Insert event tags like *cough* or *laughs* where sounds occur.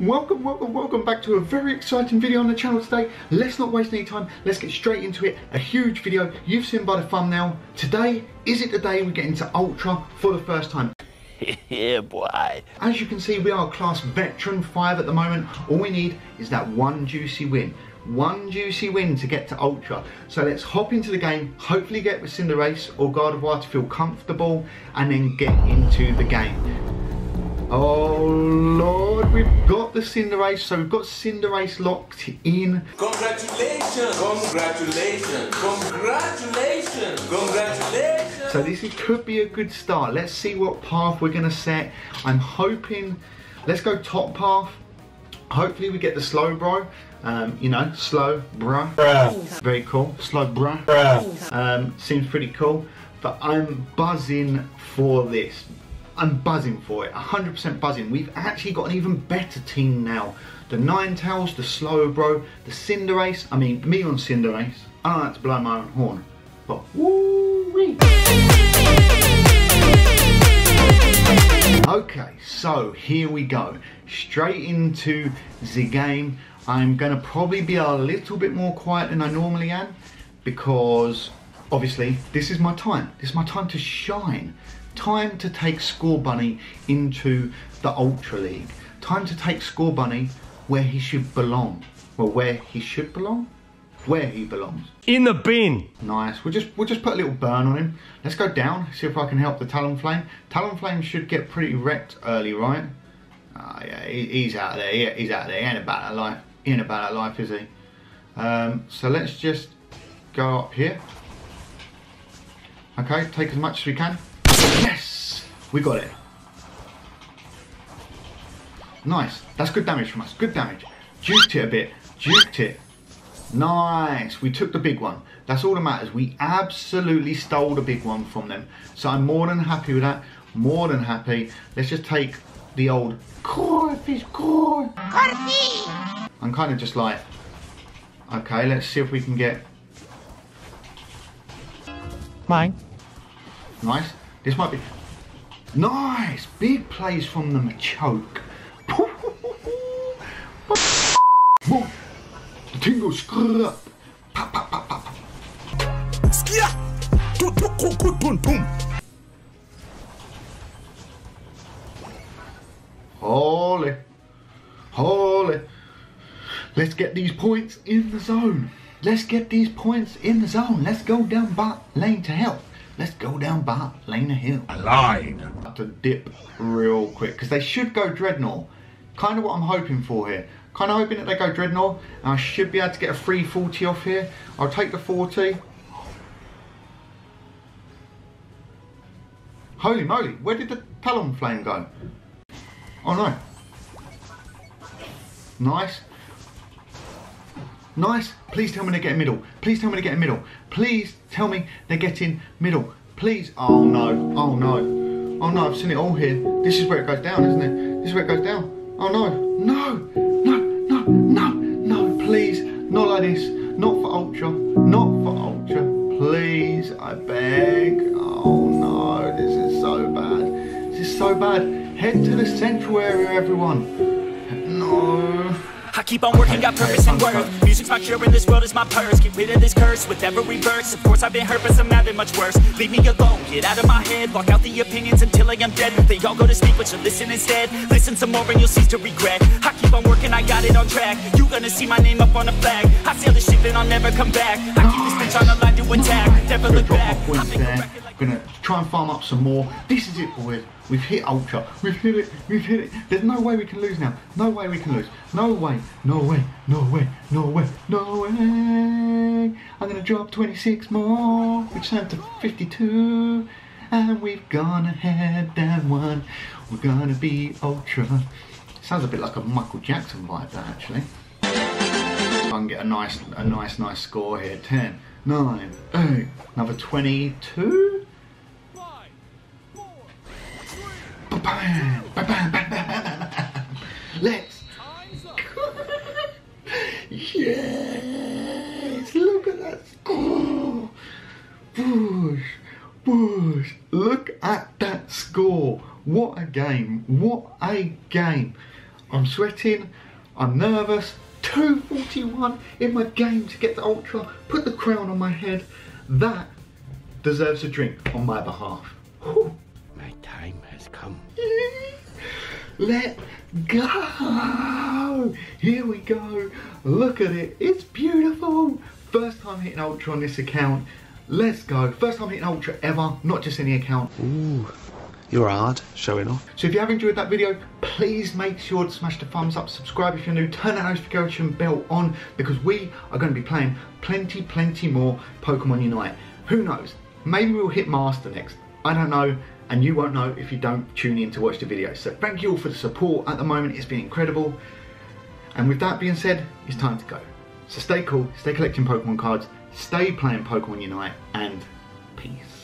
Welcome, welcome, welcome back to a very exciting video on the channel today. Let's not waste any time, let's get straight into it. A huge video, you've seen by the thumbnail. Today, is it the day we get into Ultra for the first time? *laughs* yeah, boy. As you can see, we are class veteran 5 at the moment. All we need is that one juicy win. One juicy win to get to Ultra. So let's hop into the game, hopefully get with Cinderace or Gardevoir to feel comfortable, and then get into the game. Oh Lord, we've got the Cinderace, so we've got Cinderace locked in. Congratulations! Congratulations! Congratulations! Congratulations! So this could be a good start. Let's see what path we're gonna set. I'm hoping, let's go top path. Hopefully we get the Slowbro. Um, you know, slow bruh. Bruh. Very cool. Slow bruh. Bruh. Um, seems pretty cool. But I'm buzzing for this. I'm buzzing for it, 100% buzzing. We've actually got an even better team now. The Ninetales, the Slowbro, the Cinderace. I mean, me on Cinderace. I don't like to blow my own horn, but woo-wee. Okay, so here we go. Straight into the game. I'm gonna probably be a little bit more quiet than I normally am because obviously this is my time. This is my time to shine. Time to take Scorbunny into the Ultra League. Time to take Scorbunny where he should belong. Well, where he should belong? Where he belongs. In the bin. Nice. We'll just we'll just put a little burn on him. Let's go down. See if I can help the Talonflame. Talonflame should get pretty wrecked early, right? Ah, yeah, he, he's out of there. Yeah, he's out of there. He ain't about that life. He ain't about that life, is he? Um, so let's just go up here. Okay, take as much as we can. Yes, we got it. Nice. That's good damage from us. Good damage. Juked it a bit. Juked it. Nice. We took the big one. That's all that matters. We absolutely stole the big one from them. So I'm more than happy with that. More than happy. Let's just take the old Corphish Cor. I'm kind of just like, okay, let's see if we can get Mine. nice. This might be nice. Big plays from the Machoke. Tingle scrub. Skia. Holy. Holy. Let's get these points in the zone. Let's get these points in the zone. Let's go down bot lane to help. Let's go down lane to hill. Line. Have to dip real quick because they should go Drednaw. Kind of what I'm hoping for here. Kind of hoping that they go Drednaw and I should be able to get a free 40 off here. I'll take the 40. Holy moly, where did the Talonflame go? Oh no. Nice. Nice. Please tell me they get middle. Please tell me they get middle. Please tell me they're getting middle. Please. Oh no. Oh no. Oh no, I've seen it all here. This is where it goes down, isn't it? This is where it goes down. Oh no. No. No. No. No. No. Please. Not like this. Not for Ultra. Not for Ultra. Please. I beg. Oh no. This is so bad. This is so bad. Head to the central area, everyone. No. I keep on working, got purpose and worth. Music's my cure and this world is my purse. Get rid of this curse with every verse Of course I've been hurt but some have it much worse. Leave me alone, get out of my head. Block out the opinions until I am dead. They all go to speak but you listen instead. Listen some more and you'll cease to regret. I keep on working, I got it on track. You gonna see my name up on a flag. I sail the ship and I'll never come back. I keep this bitch on the line to attack. Never look back Gonna try and farm up some more. This is it, boys. We've hit Ultra. We've hit it. We've hit it. There's no way we can lose now. No way we can lose. No way. No way. No way. No way. No way. I'm gonna drop 26 more, which turns to 52. And we've gone ahead and won. We're gonna be Ultra. Sounds a bit like a Michael Jackson vibe, that actually. I can get a nice, a nice, nice score here. 10, 9, 8, another 22. Ba-bam, ba-bam, ba-bam. Let's. yes, look at that score. Whoosh, whoosh. Look at that score. What a game. What a game. I'm sweating, I'm nervous. 241 in my game to get the Ultra, put the crown on my head. That deserves a drink on my behalf. Whew. Time has come. *laughs* Let go! Here we go. Look at it. It's beautiful. First time hitting Ultra on this account. Let's go. First time hitting Ultra ever, not just any account. Ooh, you're hard showing off. So if you have enjoyed that video, please make sure to smash the thumbs up, subscribe if you're new, turn that notification bell on because we are going to be playing plenty, plenty more Pokemon Unite. Who knows? Maybe we'll hit Master next. I don't know, and you won't know if you don't tune in to watch the video. So thank you all for the support at the moment. It's been incredible. And with that being said, it's time to go. So stay cool, stay collecting Pokemon cards, stay playing Pokemon Unite, and peace.